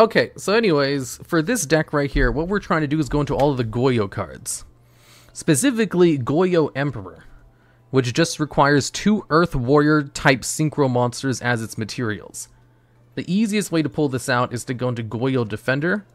Okay, so anyways, for this deck right here, what we're trying to do is go into all of the Goyo cards. Specifically, Goyo Emperor, which just requires two Earth Warrior type Synchro monsters as its materials. The easiest way to pull this out is to go into Goyo Defender,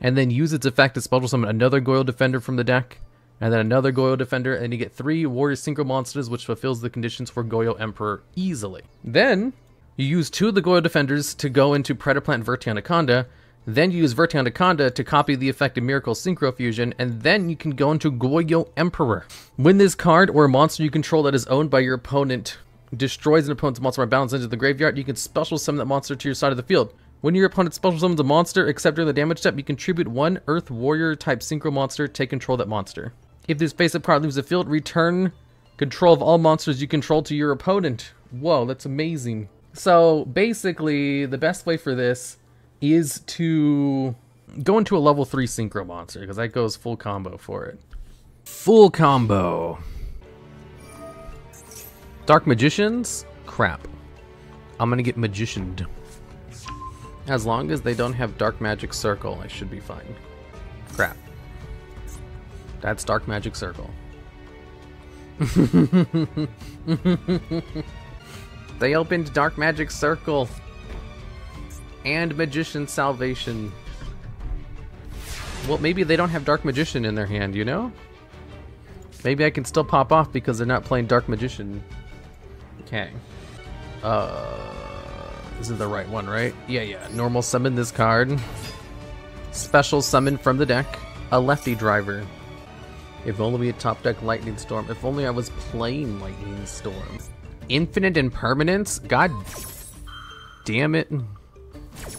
and then use its effect to special summon another Goyo Defender from the deck, and then another Goyo Defender, and you get three Warrior Synchro monsters, which fulfills the conditions for Goyo Emperor easily. Then, you use two of the Goyo Defenders to go into Predaplant Verte Anaconda, then you use Verte Anaconda to copy the effect of Miracle Synchro Fusion, and then you can go into Goyo Emperor. When this card or a monster you control that is owned by your opponent destroys an opponent's monster by balance into the graveyard, you can special summon that monster to your side of the field. When your opponent special summons a monster, except during the damage step, you contribute one Earth Warrior type Synchro monster, take control of that monster. If this face-up card leaves the field, return control of all monsters you control to your opponent. Whoa, that's amazing. So basically, the best way for this is to go into a level 3 Synchro monster, because that goes full combo for it. Full combo. Dark Magicians? Crap. I'm gonna get Magicianed. As long as they don't have Dark Magic Circle, I should be fine. Crap. That's Dark Magic Circle. they opened Dark Magic Circle and Magician Salvation. Well, maybe they don't have Dark Magician in their hand, you know? Maybe I can still pop off because they're not playing Dark Magician. Okay. Uh, this is the right one, right? Yeah, yeah. Normal summon this card. Special summon from the deck. A lefty driver. If only we had top deck Lightning Storm. If only I was playing Lightning Storm. Infinite Impermanence? God damn it.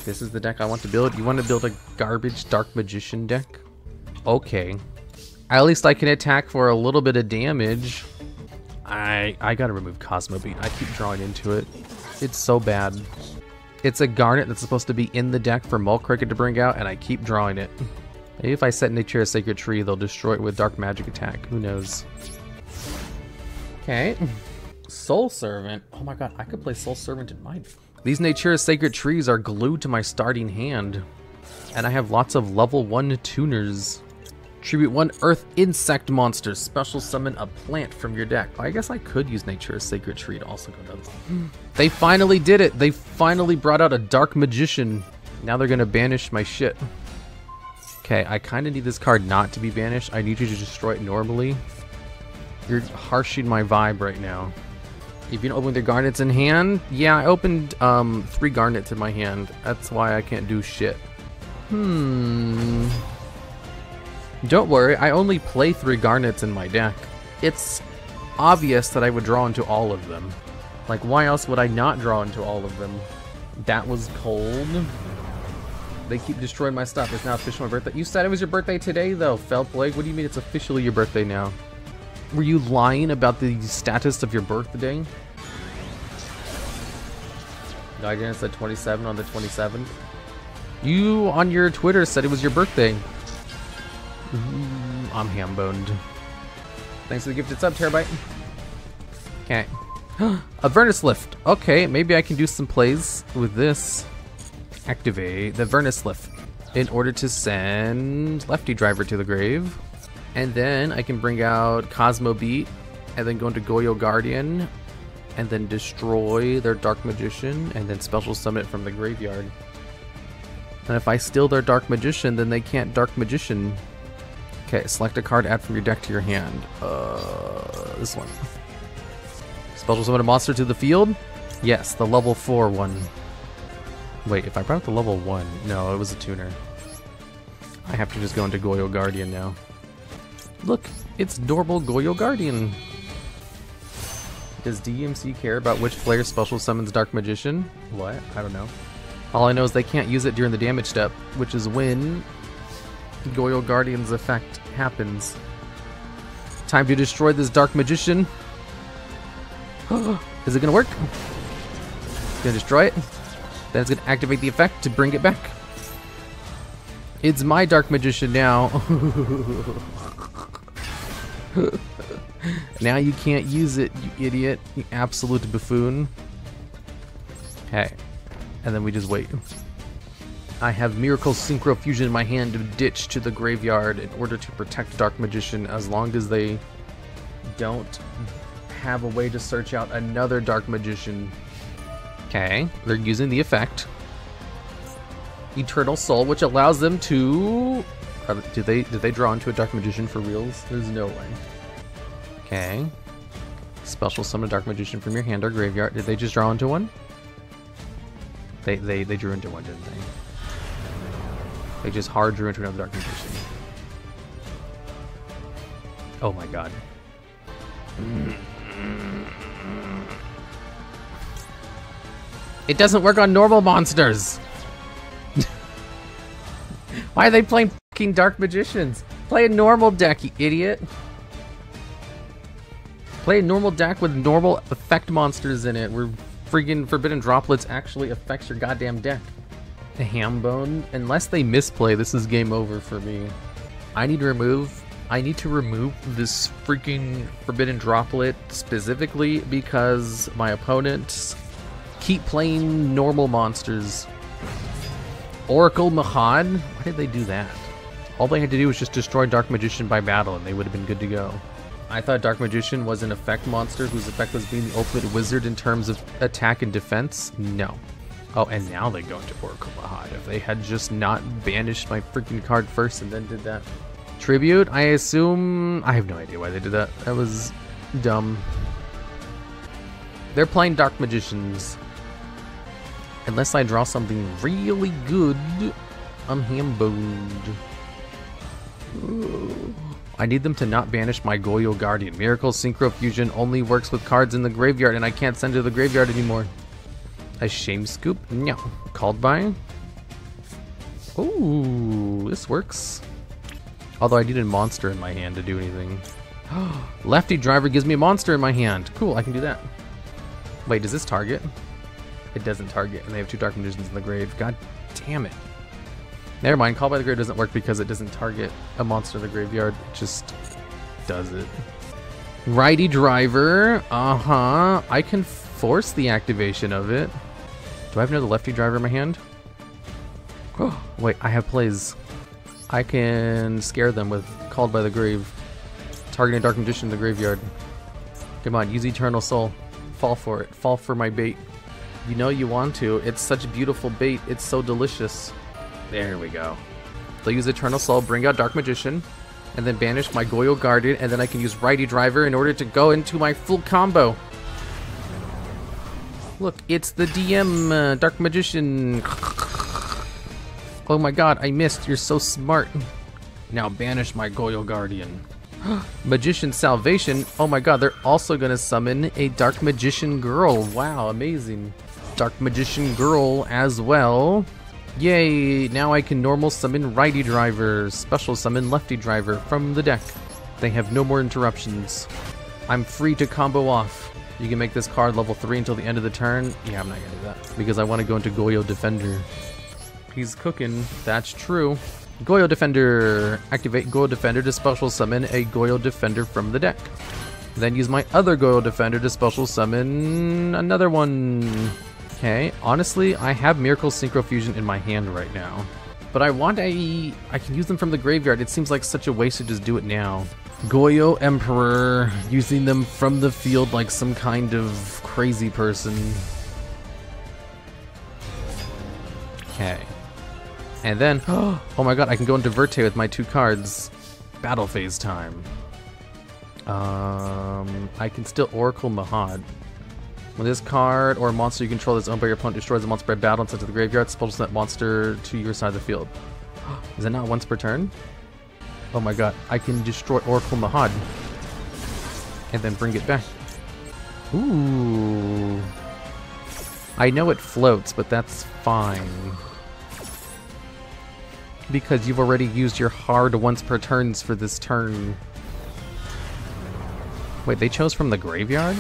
This is the deck I want to build. You want to build a garbage Dark Magician deck? Okay. At least I can attack for a little bit of damage. I I gotta remove Cosmobeet. I keep drawing into it. It's so bad. It's a Garnet that's supposed to be in the deck for Mole Cricket to bring out, and I keep drawing it. Maybe if I set Naturia Sacred Tree, they'll destroy it with Dark Magic Attack. Who knows? Okay. Soul Servant. Oh my god, I could play Soul Servant in mine. These Naturia Sacred Trees are glued to my starting hand. And I have lots of level 1 tuners. Tribute one Earth Insect monster. Special summon a plant from your deck. I guess I could use Nature's Sacred Tree to also go down. They finally did it. They finally brought out a Dark Magician. Now they're gonna banish my shit. Okay, I kind of need this card not to be banished. I need you to destroy it normally. You're harshing my vibe right now. If you don't open your garnets in hand, yeah, I opened um, three garnets in my hand. That's why I can't do shit. Hmm. Don't worry, I only play three garnets in my deck. It's obvious that I would draw into all of them. Like, why else would I not draw into all of them? That was cold. They keep destroying my stuff. It's now officially my birthday. You said it was your birthday today, though, Felplague. What do you mean it's officially your birthday now? Were you lying about the status of your birthday? Guardian said 27 on the 27th. You, on your Twitter, said it was your birthday. Mm, I'm ham-boned. Thanks for the gifted sub, Terabyte. Okay. a Vernusylph. Okay, maybe I can do some plays with this. Activate the Vernusylph in order to send Lefty Driver to the grave. And then I can bring out Cosmobeet and then go into Goyo Guardian and then destroy their Dark Magician and then special summon it from the graveyard. And if I steal their Dark Magician, then they can't Dark Magician. Okay, select a card, add from your deck to your hand. Uh, this one. Special summon a monster to the field? Yes, the level 4 one. Wait, if I brought the level 1, no, it was a tuner. I have to just go into Goyo Guardian now. Look, it's Dorble Goyo Guardian. Does DMC care about which player special summons Dark Magician? What? I don't know. All I know is they can't use it during the damage step, which is when Goyo Guardian's effect happens. Time to destroy this Dark Magician. is it gonna work? It's gonna destroy it. Then it's gonna activate the effect to bring it back. It's my Dark Magician now. now you can't use it, you idiot. You absolute buffoon. Okay. And then we just wait. I have Miracle Synchro Fusion in my hand to ditch to the graveyard in order to protect Dark Magician as long as they don't have a way to search out another Dark Magician. Okay, they're using the effect. Eternal Soul, which allows them to... Uh, did they did they draw into a Dark Magician for reals? There's no way. Okay. Special summon a Dark Magician from your hand or graveyard. Did they just draw into one? They, they, they drew into one, didn't they? They just hard drew into another Dark Magician. Oh my god. It doesn't work on normal monsters! Why are they playing Dark Magicians? Play a normal deck, you idiot! Play a normal deck with normal effect monsters in it, where freaking Forbidden Droplets actually affects your goddamn deck. The Hambone, unless they misplay, this is game over for me. I need to remove I need to remove this freaking Forbidden Droplet specifically because my opponents keep playing normal monsters. Oracle Mahad? Why did they do that? All they had to do was just destroy Dark Magician by battle and they would have been good to go. I thought Dark Magician was an effect monster whose effect was being the ultimate wizard in terms of attack and defense. No. Oh, and now they go into Oracle Mahad. If they had just not banished my freaking card first and then did that. Tribute, I assume... I have no idea why they did that. That was dumb. They're playing Dark Magicians. Unless I draw something really good, I'm I need them to not banish my Goyo Guardian. Miracle Synchro Fusion only works with cards in the graveyard, and I can't send to the graveyard anymore. A Shame Scoop? No. Called by? Ooh, this works. Although I need a monster in my hand to do anything. Lefty Driver gives me a monster in my hand. Cool, I can do that. Wait, does this target? It doesn't target, and they have two Dark Magicians in the grave. God damn it. Never mind, Call by the Grave doesn't work because it doesn't target a monster in the graveyard. It just does it. Righty Driver, uh-huh. I can force the activation of it. Do I have another Lefty Driver in my hand? Oh, wait, I have plays. I can scare them with Called by the Grave. Targeting Dark Magician in the graveyard. Come on, use Eternal Soul. Fall for it. Fall for my bait. You know you want to. It's such beautiful bait. It's so delicious. There we go. They'll use Eternal Soul, bring out Dark Magician, and then banish my Goyo Guardian, and then I can use Righty Driver in order to go into my full combo. Look, it's the DM, uh, Dark Magician. Oh my god, I missed. You're so smart. Now banish my Goyo Guardian. Magician Salvation. Oh my god, they're also gonna summon a Dark Magician Girl. Wow, amazing. Dark Magician Girl as well. Yay, now I can normal summon Righty Driver, special summon Lefty Driver from the deck. They have no more interruptions. I'm free to combo off. You can make this card level 3 until the end of the turn. Yeah, I'm not gonna do that. Because I want to go into Goyo Defender. He's cooking. That's true. Goyo Defender. Activate Goyo Defender to special summon a Goyo Defender from the deck. Then use my other Goyo Defender to special summon another one. Okay, honestly, I have Miracle Synchro Fusion in my hand right now. But I want a... I can use them from the graveyard. It seems like such a waste to just do it now. Goyo Emperor, using them from the field like some kind of crazy person. Okay. And then, oh my god, I can go into Verte with my two cards. Battle phase time. Um, I can still Oracle Mahad. When this card or monster you control is owned by your opponent destroys a monster by battle and sent to the graveyard, special that monster to your side of the field. Is that not once per turn? Oh my god, I can destroy Oracle Mahad. And then bring it back. Ooh. I know it floats, but that's fine because you've already used your hard once per turns for this turn. Wait, they chose from the graveyard?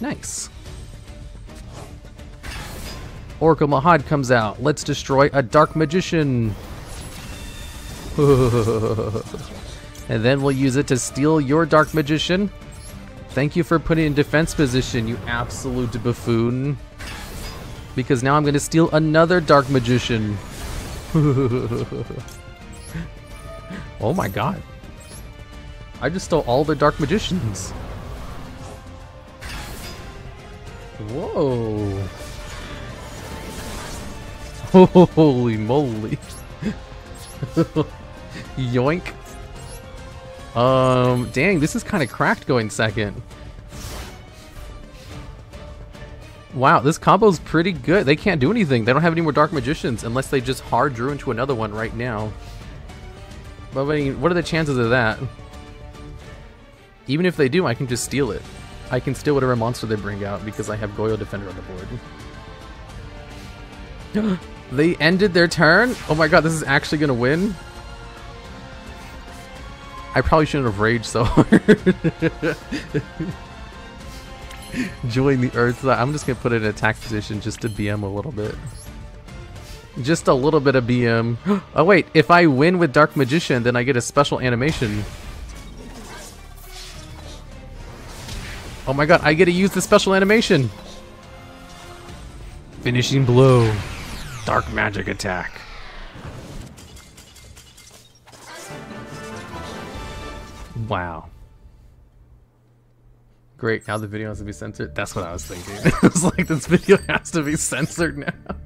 Nice. Oracle Mahad comes out. Let's destroy a Dark Magician. and then we'll use it to steal your Dark Magician. Thank you for putting in defense position, you absolute buffoon. Because now I'm going to steal another Dark Magician. oh my god. I just stole all the Dark Magicians. Whoa. Holy moly. Yoink. Um, dang, this is kind of cracked going second. Wow, this combo's pretty good. They can't do anything. They don't have any more Dark Magicians unless they just hard drew into another one right now. But I mean, what are the chances of that? Even if they do, I can just steal it. I can steal whatever monster they bring out because I have Goyo Defender on the board. they ended their turn? Oh my god, this is actually gonna win? I probably shouldn't have raged so hard. Join the Earth. I'm just gonna put it in attack position just to BM a little bit. Just a little bit of BM. Oh wait, if I win with Dark Magician, then I get a special animation. Oh my god, I get to use the special animation. Finishing blow. Dark magic attack. Wow. Great, now the video has to be censored. That's what I was thinking. I was like, this video has to be censored now.